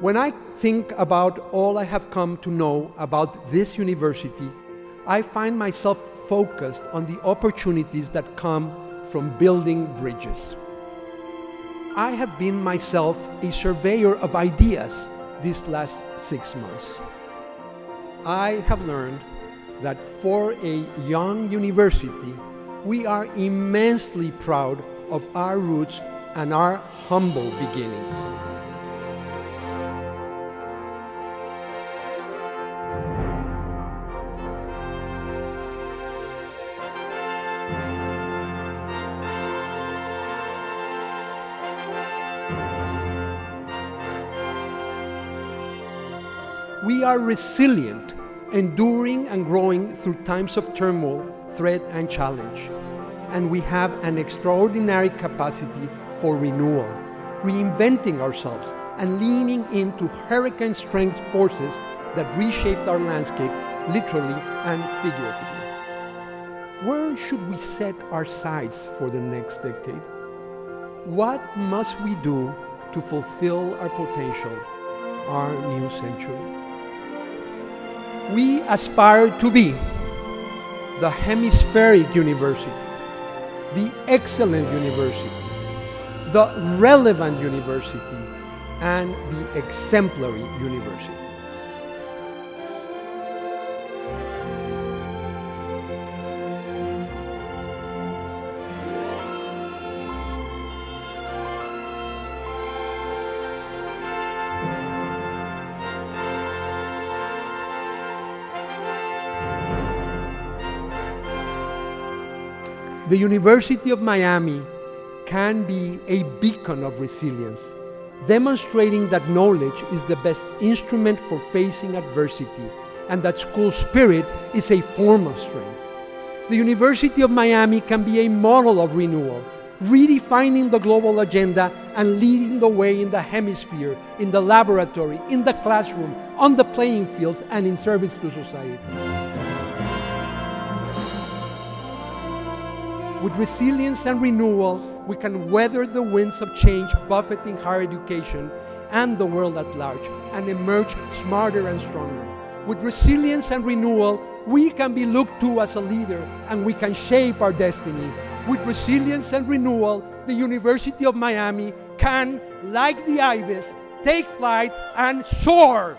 When I think about all I have come to know about this university, I find myself focused on the opportunities that come from building bridges. I have been myself a surveyor of ideas these last six months. I have learned that for a young university, we are immensely proud of our roots and our humble beginnings. We are resilient, enduring and growing through times of turmoil, threat, and challenge. And we have an extraordinary capacity for renewal, reinventing ourselves and leaning into hurricane strength forces that reshaped our landscape literally and figuratively. Where should we set our sights for the next decade? What must we do to fulfill our potential, our new century? We aspire to be. The hemispheric university, the excellent university, the relevant university, and the exemplary university. The University of Miami can be a beacon of resilience, demonstrating that knowledge is the best instrument for facing adversity and that school spirit is a form of strength. The University of Miami can be a model of renewal, redefining the global agenda and leading the way in the hemisphere, in the laboratory, in the classroom, on the playing fields, and in service to society. With resilience and renewal, we can weather the winds of change buffeting higher education and the world at large and emerge smarter and stronger. With resilience and renewal, we can be looked to as a leader and we can shape our destiny. With resilience and renewal, the University of Miami can, like the ibis, take flight and soar.